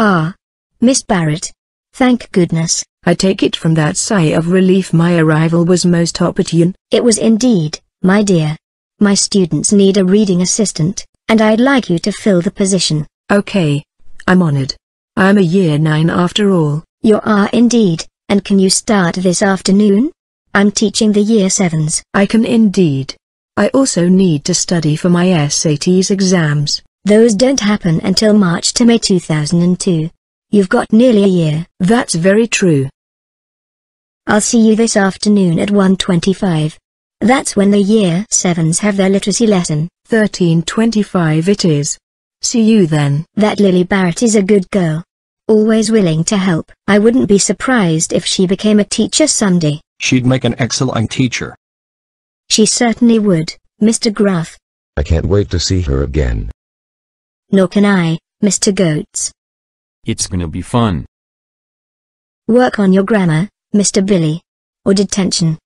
Ah. Miss Barrett. Thank goodness. I take it from that sigh of relief my arrival was most opportune. It was indeed, my dear. My students need a reading assistant, and I'd like you to fill the position. Okay. I'm honored. I'm a year nine after all. You are indeed, and can you start this afternoon? I'm teaching the year sevens. I can indeed. I also need to study for my SATs exams. Those don't happen until March to May 2002. You've got nearly a year. That's very true. I'll see you this afternoon at 1.25. That's when the year 7s have their literacy lesson. 13.25 it is. See you then. That Lily Barrett is a good girl. Always willing to help. I wouldn't be surprised if she became a teacher someday. She'd make an excellent teacher. She certainly would, Mr. Gruff. I can't wait to see her again. Nor can I, Mr. Goats. It's gonna be fun. Work on your grammar, Mr. Billy. Or detention.